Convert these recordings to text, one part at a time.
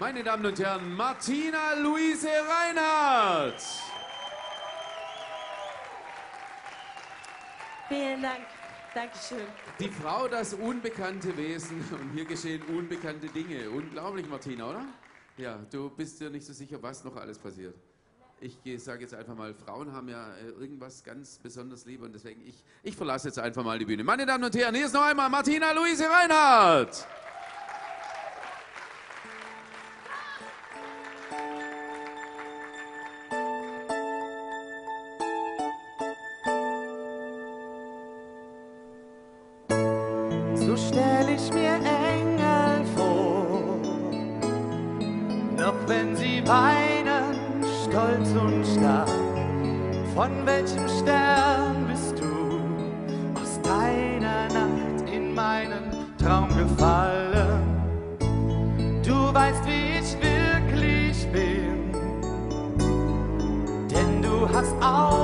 Meine Damen und Herren, Martina Luise Reinhardt. Vielen Dank. Dankeschön. Die Frau, das unbekannte Wesen. Und hier geschehen unbekannte Dinge. Unglaublich, Martina, oder? Ja, du bist dir nicht so sicher, was noch alles passiert. Ich sage jetzt einfach mal, Frauen haben ja äh, irgendwas ganz besonders lieb und deswegen, ich, ich verlasse jetzt einfach mal die Bühne. Meine Damen und Herren, hier ist noch einmal Martina Luise Reinhardt. So stell ich mir Engel vor, doch wenn sie weinen, stolz und stark, von welchem Stern bist du? Aus deiner Nacht in meinen Traum gefallen? Du weißt, wie ich wirklich bin, denn du hast Augen,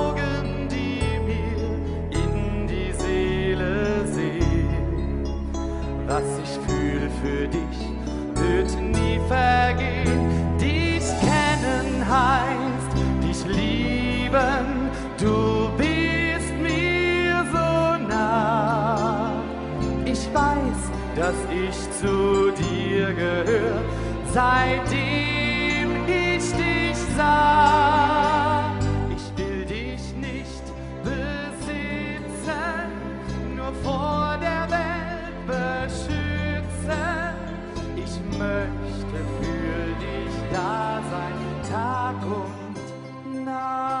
wird nie vergehen. Dich kennen heißt, dich lieben. Du bist mir so nah. Ich weiß, dass ich zu dir gehöre, seitdem ich dich sah. Ich will dich nicht besitzen, nur vor der Welt möchte für dich da sein, Tag und Nacht.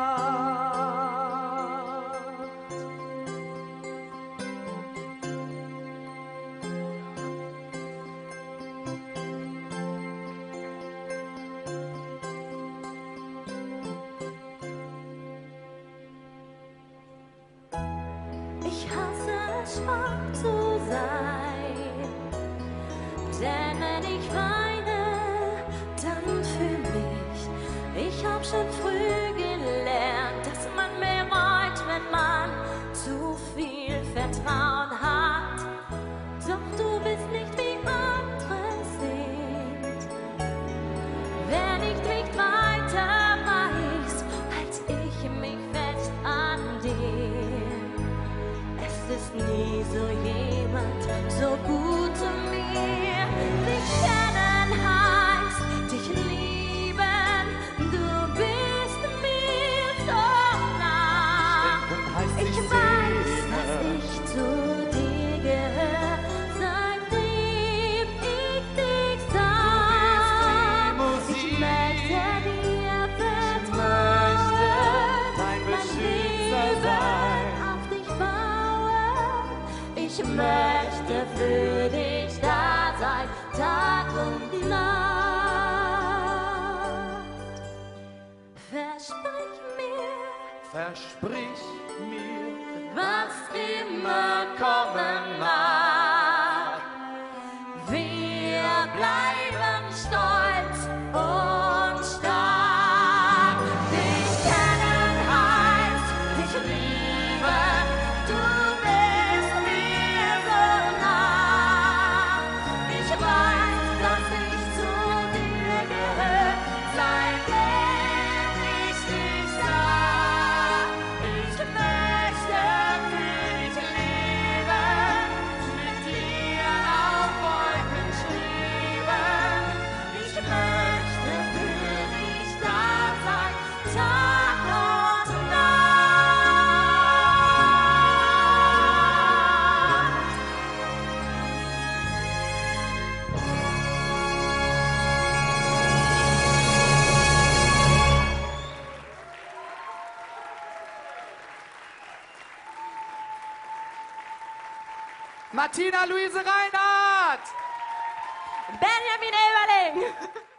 Ich hasse es, schwach zu sein. Denn Vertrauen hat. Doch du bist nicht wie andere sind. Wer nicht nicht weiter weiß, halt ich mich fest an dir. Es ist nie so jemand Beschützer Leben sein. auf dich bauen. Ich möchte für dich da sein, Tag und Nacht. Versprich mir, Versprich mir, was Martina Luise Reinhardt! Benjamin Eberling!